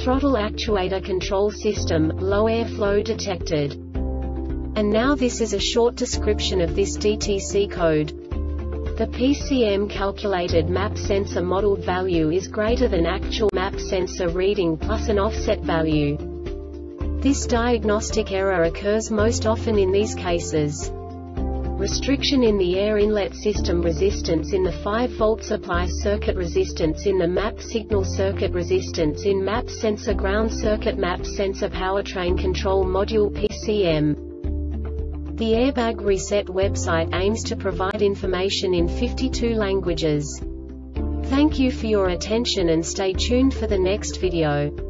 Throttle actuator control system, low airflow detected. And now this is a short description of this DTC code. The PCM calculated map sensor modeled value is greater than actual map sensor reading plus an offset value. This diagnostic error occurs most often in these cases restriction in the air inlet system resistance in the 5 volt supply circuit resistance in the map signal circuit resistance in map sensor ground circuit map sensor powertrain control module PCM. The Airbag Reset website aims to provide information in 52 languages. Thank you for your attention and stay tuned for the next video.